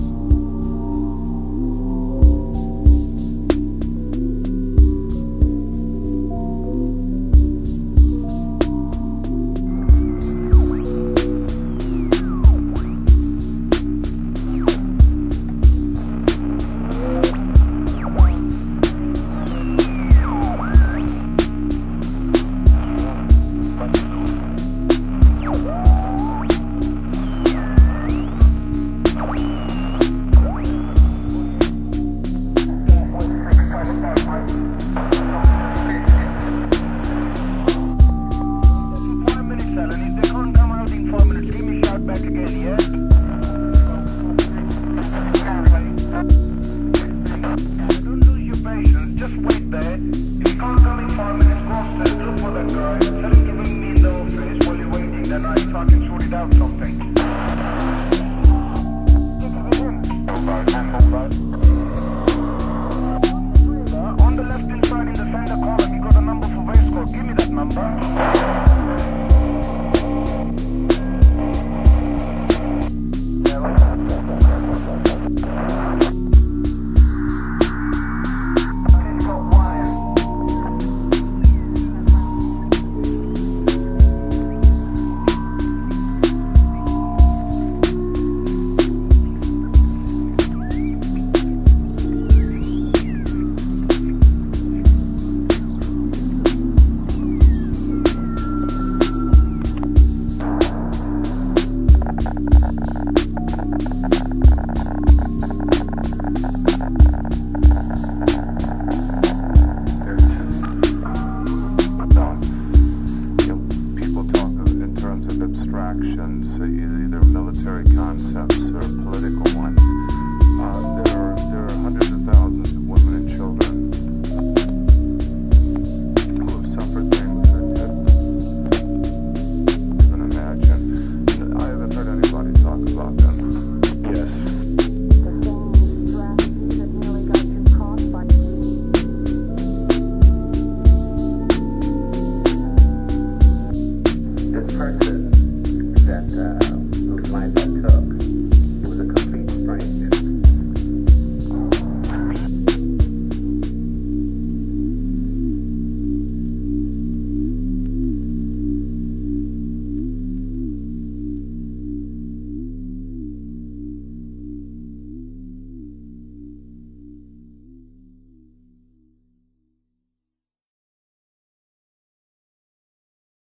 Bye. Back again, yeah? Don't lose your patience, just wait there. You can't come in five minutes, look for that guy. Me in the office while you're waiting, I, out something. Talk in either military concepts or and. Uh,